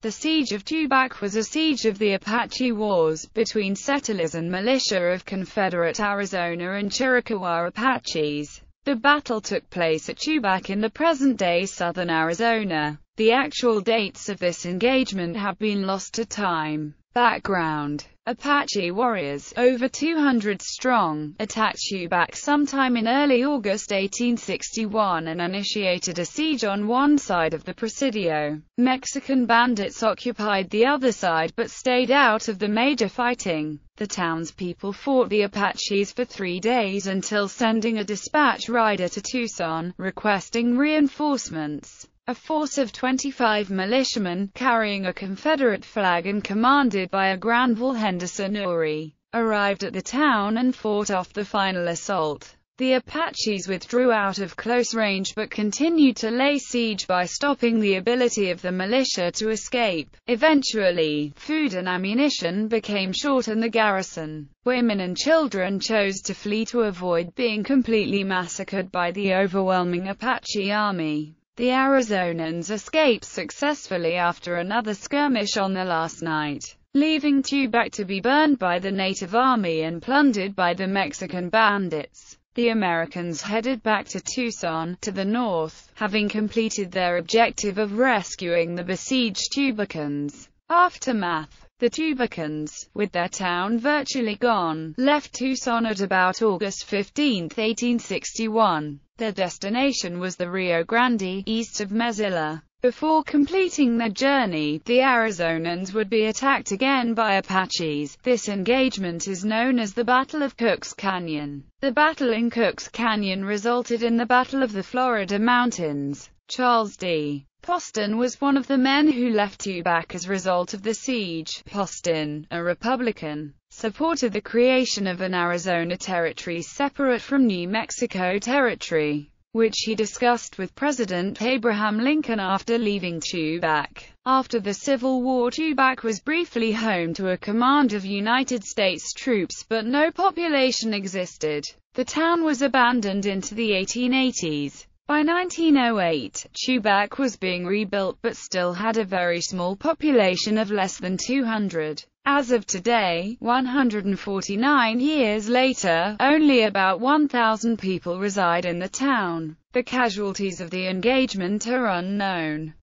The Siege of Tubac was a siege of the Apache Wars, between settlers and militia of Confederate Arizona and Chiricahua Apaches. The battle took place at Tubac in the present-day southern Arizona. The actual dates of this engagement have been lost to time. Background Apache warriors, over 200 strong, attacked Tubac sometime in early August 1861 and initiated a siege on one side of the Presidio. Mexican bandits occupied the other side but stayed out of the major fighting. The townspeople fought the Apaches for three days until sending a dispatch rider to Tucson, requesting reinforcements. A force of 25 militiamen, carrying a Confederate flag and commanded by a Granville Henderson Oury, arrived at the town and fought off the final assault. The Apaches withdrew out of close range but continued to lay siege by stopping the ability of the militia to escape. Eventually, food and ammunition became short and the garrison, women and children chose to flee to avoid being completely massacred by the overwhelming Apache army. The Arizonans escaped successfully after another skirmish on the last night, leaving Tubac to be burned by the native army and plundered by the Mexican bandits. The Americans headed back to Tucson, to the north, having completed their objective of rescuing the besieged Tubacans. Aftermath the Tubacans, with their town virtually gone, left Tucson at about August 15, 1861. Their destination was the Rio Grande, east of Mesilla. Before completing their journey, the Arizonans would be attacked again by Apaches. This engagement is known as the Battle of Cooks Canyon. The battle in Cooks Canyon resulted in the Battle of the Florida Mountains. Charles D. Poston was one of the men who left Tubac as a result of the siege. Poston, a Republican, supported the creation of an Arizona territory separate from New Mexico Territory, which he discussed with President Abraham Lincoln after leaving Tubac. After the Civil War Tubac was briefly home to a command of United States troops but no population existed. The town was abandoned into the 1880s. By 1908, Tubac was being rebuilt but still had a very small population of less than 200. As of today, 149 years later, only about 1,000 people reside in the town. The casualties of the engagement are unknown.